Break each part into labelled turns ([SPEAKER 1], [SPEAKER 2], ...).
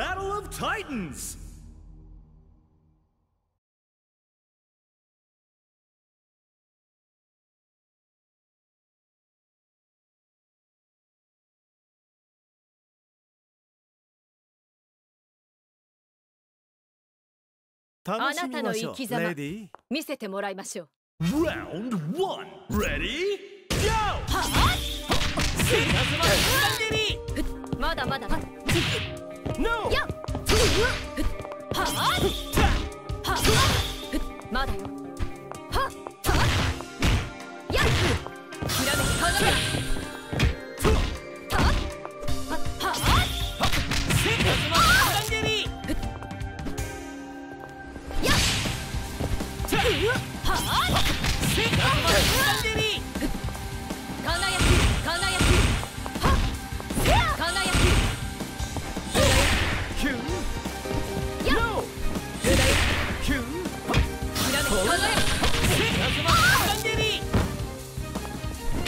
[SPEAKER 1] Battle of Titans!
[SPEAKER 2] あなたの生き様、見せてもらいましょう。
[SPEAKER 1] Round No!
[SPEAKER 2] やはまだよはやひらめきかがめはや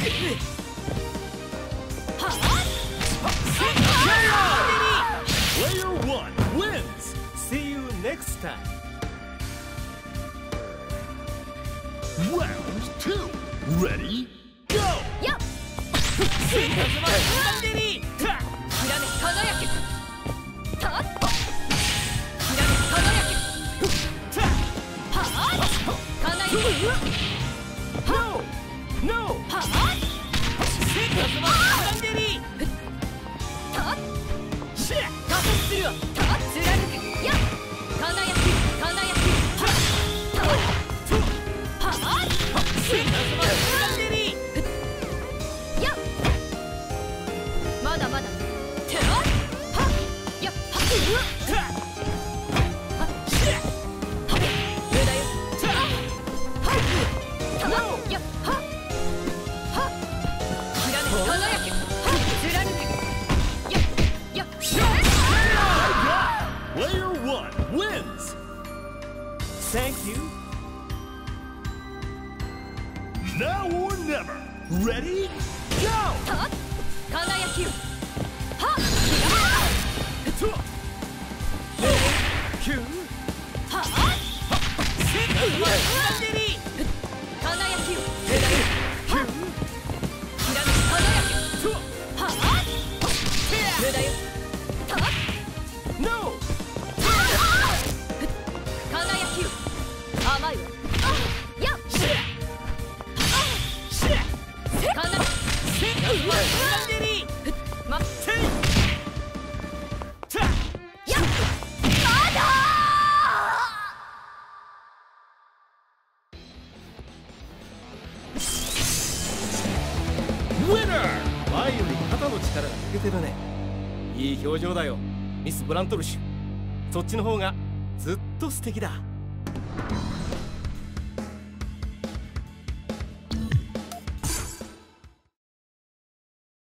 [SPEAKER 1] Player 1 wins! See you next time! Round 2 Ready? Go!
[SPEAKER 2] やひらめき輝きたひらめき輝きは輝き
[SPEAKER 1] No! No!
[SPEAKER 2] まだまだてはやはは
[SPEAKER 1] Thank you! Now or never! Ready? Go!
[SPEAKER 2] た輝
[SPEAKER 1] Winner!
[SPEAKER 3] 前より肩の力が抜けてるね。いい表情だよ。ミス・ブラントルシュ。そっちの方がずっと素敵だ。